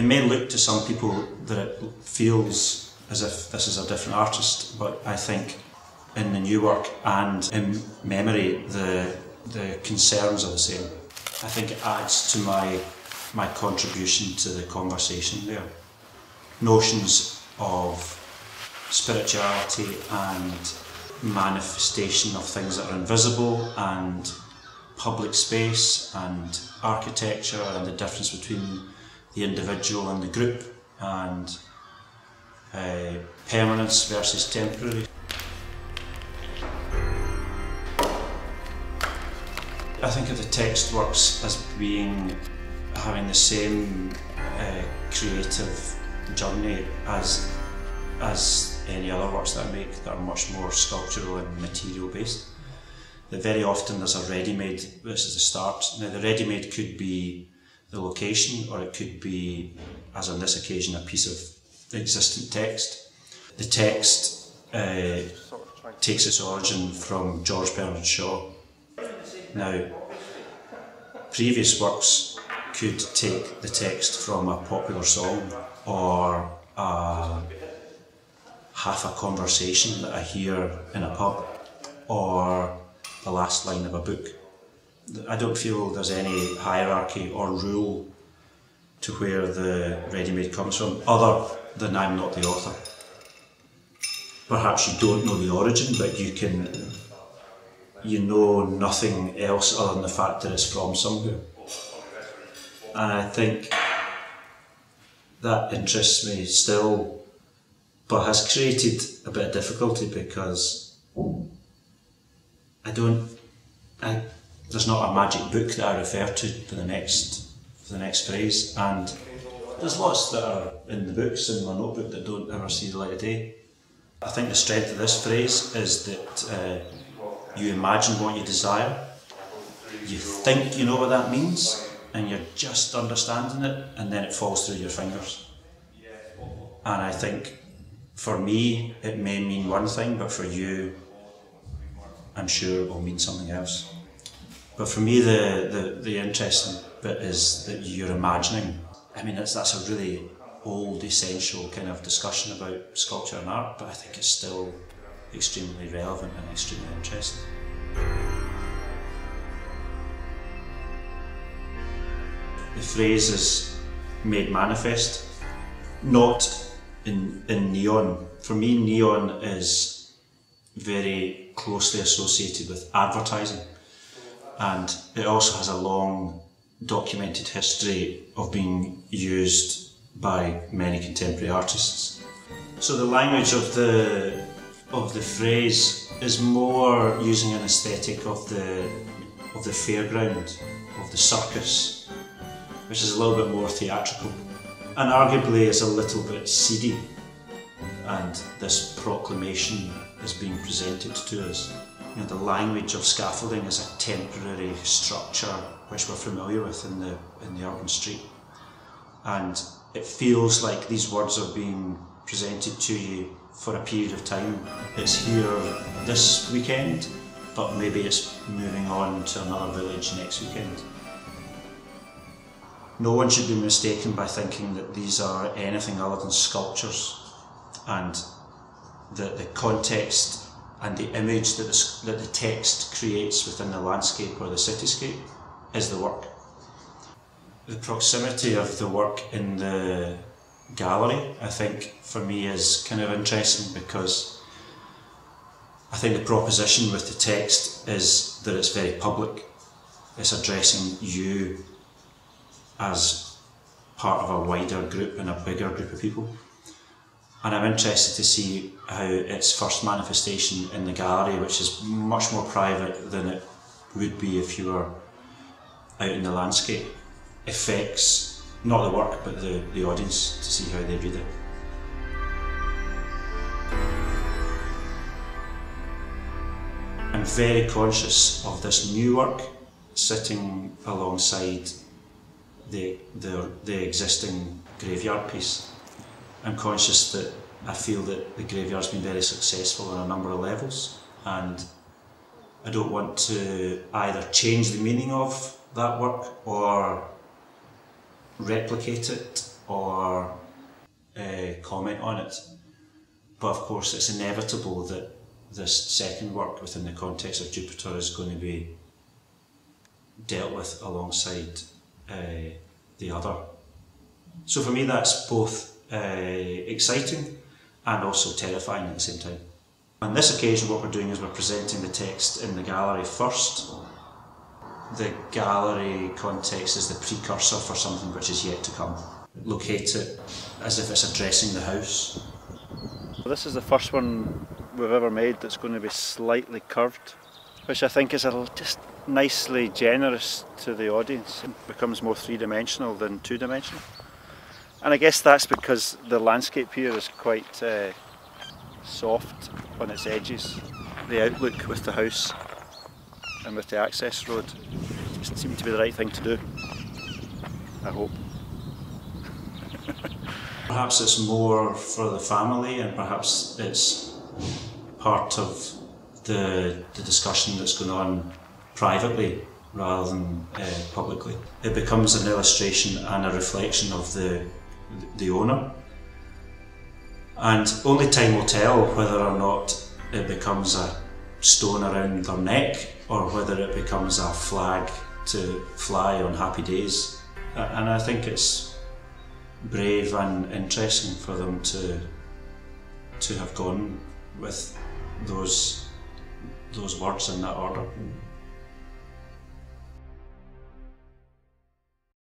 it may look to some people that it feels as if this is a different artist, but I think in the new work and in memory, the the concerns are the same. I think it adds to my my contribution to the conversation there. Notions of spirituality and manifestation of things that are invisible and public space and architecture and the difference between the individual and the group and uh, permanence versus temporary. I think of the text works as being having the same uh, creative journey as as any other works that I make that are much more sculptural and material based. That very often there's a ready-made, this is the start. Now the ready-made could be the location or it could be, as on this occasion, a piece of existent text. The text uh, takes its origin from George Bernard Shaw. Now, previous works could take the text from a popular song or a half a conversation that I hear in a pub or the last line of a book. I don't feel there's any hierarchy or rule to where the ready-made comes from, other than I'm not the author. Perhaps you don't know the origin, but you can, you know nothing else other than the fact that it's from somewhere. And I think that interests me still but has created a bit of difficulty because I don't, I, there's not a magic book that I refer to for the next for the next phrase, and there's lots that are in the books in my notebook that don't ever see the light of day. I think the strength of this phrase is that uh, you imagine what you desire, you think you know what that means, and you're just understanding it, and then it falls through your fingers. And I think for me, it may mean one thing, but for you, I'm sure it will mean something else. But for me, the, the, the interesting bit is that you're imagining. I mean, that's, that's a really old, essential kind of discussion about sculpture and art, but I think it's still extremely relevant and extremely interesting. The phrase is made manifest, not in, in neon. For me, neon is very closely associated with advertising and it also has a long documented history of being used by many contemporary artists. So the language of the of the phrase is more using an aesthetic of the of the fairground, of the circus, which is a little bit more theatrical and arguably is a little bit seedy. And this proclamation is being presented to us. You know, the language of scaffolding is a temporary structure which we're familiar with in the in the urban street, and it feels like these words are being presented to you for a period of time. It's here this weekend, but maybe it's moving on to another village next weekend. No one should be mistaken by thinking that these are anything other than sculptures and the, the context and the image that the, that the text creates within the landscape or the cityscape is the work. The proximity of the work in the gallery, I think, for me is kind of interesting because I think the proposition with the text is that it's very public. It's addressing you as part of a wider group and a bigger group of people. And I'm interested to see how its first manifestation in the gallery, which is much more private than it would be if you were out in the landscape, affects not the work but the, the audience to see how they read it. I'm very conscious of this new work sitting alongside the, the, the existing graveyard piece. I'm conscious that I feel that the graveyard's been very successful on a number of levels and I don't want to either change the meaning of that work or replicate it or uh, comment on it. But of course, it's inevitable that this second work within the context of Jupiter is going to be dealt with alongside uh, the other. So for me, that's both uh, exciting and also terrifying at the same time. On this occasion, what we're doing is we're presenting the text in the gallery first. The gallery context is the precursor for something which is yet to come. Locate it as if it's addressing the house. This is the first one we've ever made that's going to be slightly curved, which I think is a, just nicely generous to the audience. It becomes more three dimensional than two dimensional. And I guess that's because the landscape here is quite uh, soft on its edges. The outlook with the house and with the access road just seemed to be the right thing to do. I hope. perhaps it's more for the family and perhaps it's part of the, the discussion that's going on privately rather than uh, publicly. It becomes an illustration and a reflection of the, the owner. And only time will tell whether or not it becomes a stone around their neck or whether it becomes a flag to fly on happy days. And I think it's brave and interesting for them to to have gone with those those words in that order.